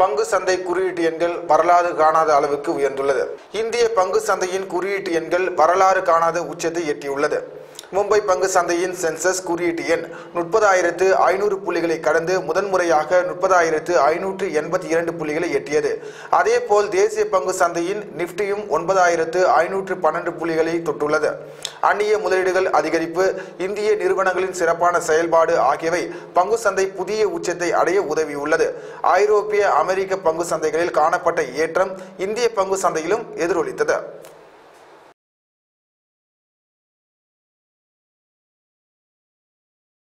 பங்கு சந்தை குறியீட்டு எண்கள் வரலாறு காணாத அளவுக்கு உயர்ந்துள்ளது. இந்திய பங்கு சந்தையின் குறியீட்டு எண்கள் வரலாறு காணாத உச்சத்தை எட்டியுள்ளது. மும்பை பங்கு சந்தையின் சென்சஸ் குறியீட்டு எண் முப்பதாயிரத்து ஐநூறு புள்ளிகளை கடந்து முதன்முறையாக முப்பதாயிரத்து ஐநூற்று எண்பத்தி இரண்டு புள்ளிகளை எட்டியது. அதேபோல் தேசிய பங்கு சந்தையின் நிப்டியும் ஒன்பதாயிரத்து ஐநூற்று பன்னெண்டு புள்ளிகளை தொட்டுள்ளது. அந்நிய முதலீடுகள் அதிகரிப்பு இந்திய நிறுவனங்களின் சிறப்பான செயல்பாடு ஆகியவை பங்கு சந்தை புதிய உச்சத்தை அடைய உதவியுள்ளது. ஐரோப்பிய அமெரிக்க பங்கு சந்தைகளில் காணப்பட்ட ஏற்றம் இந்திய பங்கு சந்தையிலும் எதிரொலித்தது.